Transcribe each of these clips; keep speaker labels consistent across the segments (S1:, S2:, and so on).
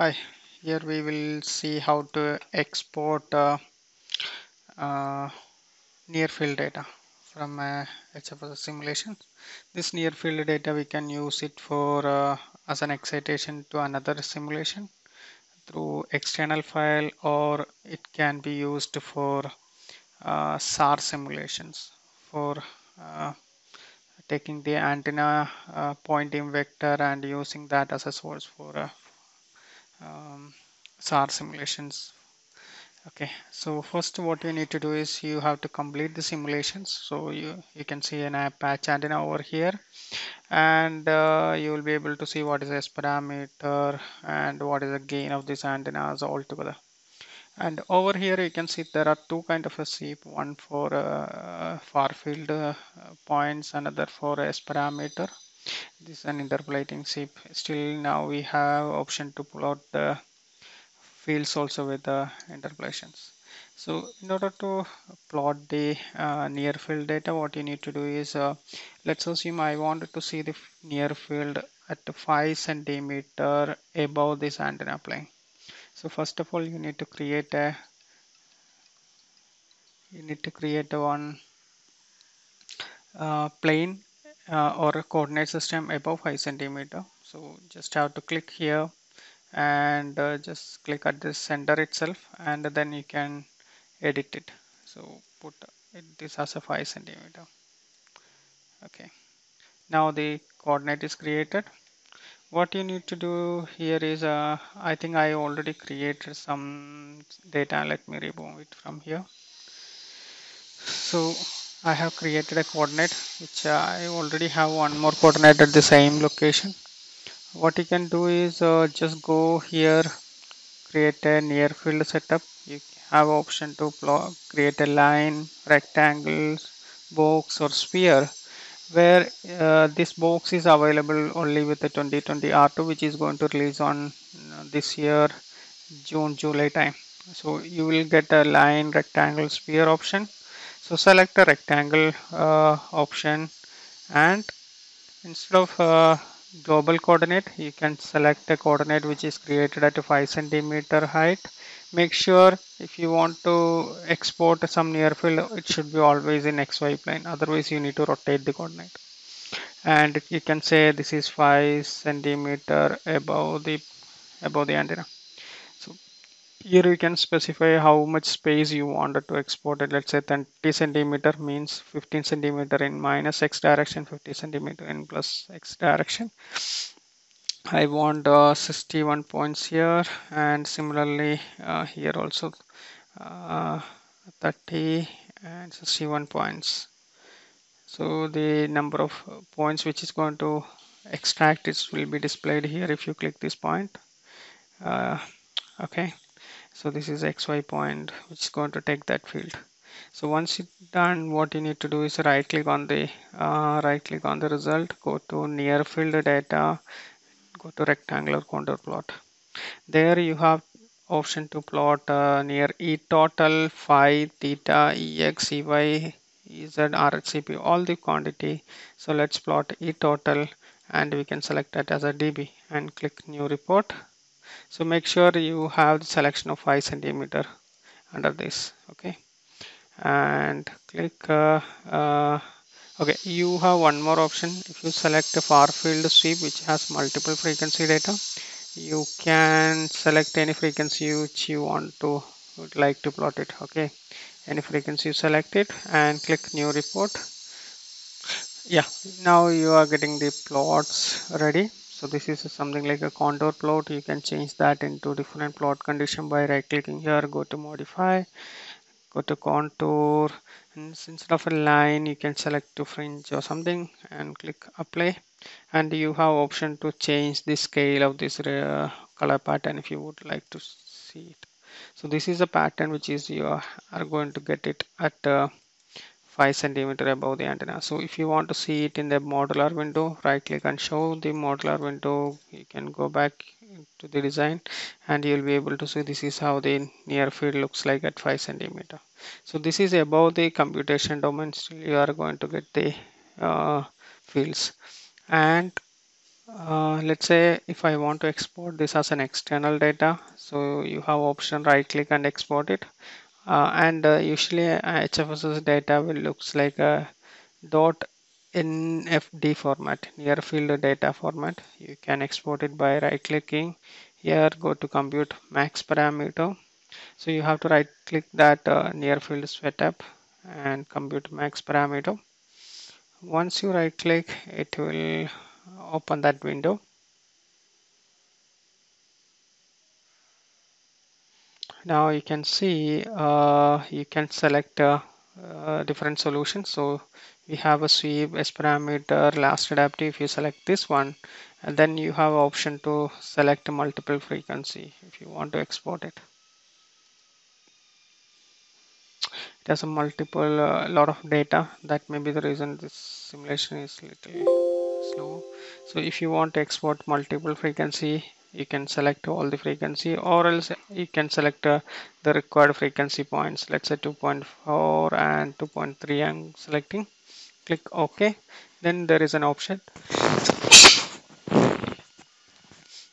S1: Hi, here we will see how to export uh, uh, near field data from uh, HFSS simulation. This near field data we can use it for uh, as an excitation to another simulation through external file or it can be used for uh, SAR simulations for uh, taking the antenna uh, Poynting vector and using that as a source for um, SAR simulations. Okay so first what you need to do is you have to complete the simulations. So you you can see an patch antenna over here. And uh, you will be able to see what is S parameter and what is the gain of these antennas altogether. And over here you can see there are two kind of a sweep one for uh, far field uh, points another for S parameter this is an interpolating sweep still now we have option to pull out the fields also with the interpolations. So in order to plot the uh, near field data what you need to do is uh, let's assume I wanted to see the near field at 5 centimeter above this antenna plane. So first of all you need to create a you need to create one uh, plane uh, or a coordinate system above 5 centimeter. So just have to click here and uh, just click at the center itself and then you can edit it. So put it, this as a 5 centimeter. Okay. Now the coordinate is created. What you need to do here is uh, I think I already created some data. Let me remove it from here. So I have created a coordinate which I already have one more coordinate at the same location. What you can do is uh, just go here create a near field setup. You have option to create a line rectangles box or sphere where uh, this box is available only with the 2020 R2 which is going to release on uh, this year June July time. So you will get a line rectangle sphere option so select a rectangle uh, option and instead of uh, global coordinate you can select a coordinate which is created at a 5 centimeter height. Make sure if you want to export some near field it should be always in xy plane. Otherwise you need to rotate the coordinate. And you can say this is 5 centimeter above the above the antenna here you can specify how much space you wanted to export it. Let's say 30 centimeter means 15 centimeter in minus x direction 50 centimeter in plus x direction. I want uh, 61 points here and similarly uh, here also uh, 30 and 61 points. So the number of points which is going to extract it will be displayed here if you click this point. Uh, okay so this is xy point which is going to take that field. So once it's done what you need to do is right click on the uh, right click on the result go to near field data go to rectangular contour plot. There you have option to plot uh, near e total phi theta ex ey ez rhcp all the quantity. So let's plot e total and we can select that as a db and click new report so make sure you have the selection of 5 centimeter under this okay? And click uh, uh, okay you have one more option. If you select a far field sweep which has multiple frequency data you can select any frequency which you want to would like to plot it okay? Any frequency you select it and click new report. Yeah now you are getting the plots ready so this is something like a contour plot. You can change that into different plot condition by right clicking here. Go to modify go to contour and instead of a line you can select to fringe or something and click apply. And you have option to change the scale of this uh, color pattern if you would like to see it. So this is a pattern which is you are going to get it at uh, 5 centimeter above the antenna. So if you want to see it in the modeler window right click and show the modeler window. You can go back to the design and you'll be able to see this is how the near field looks like at 5 centimeter. So this is above the computation domain. Still you are going to get the uh, fields. And uh, let's say if I want to export this as an external data so you have option right click and export it and uh, usually HFSS data will looks like a dot NFD format near field data format. You can export it by right clicking here go to compute max parameter. So you have to right click that uh, near field setup and compute max parameter. Once you right click it will open that window now you can see uh, you can select uh, uh, different solutions so we have a sweep s parameter last adaptive. If you select this one and then you have option to select multiple frequency if you want to export it. It has a multiple uh, lot of data. That may be the reason this simulation is little slow. So if you want to export multiple frequency you can select all the frequency or else you can select uh, the required frequency points. Let's say 2.4 and 2.3 I'm selecting. Click OK. Then there is an option.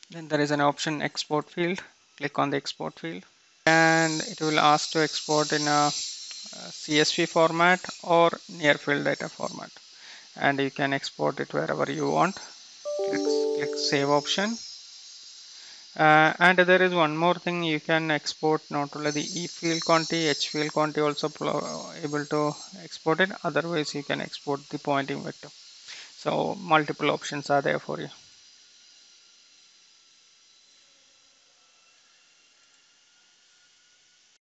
S1: Then there is an option export field. Click on the export field. And it will ask to export in a, a CSV format or near field data format. And you can export it wherever you want. Click, click save option uh, and there is one more thing you can export not only the E field quantity H field quantity also able to export it. Otherwise you can export the Poynting vector. So multiple options are there for you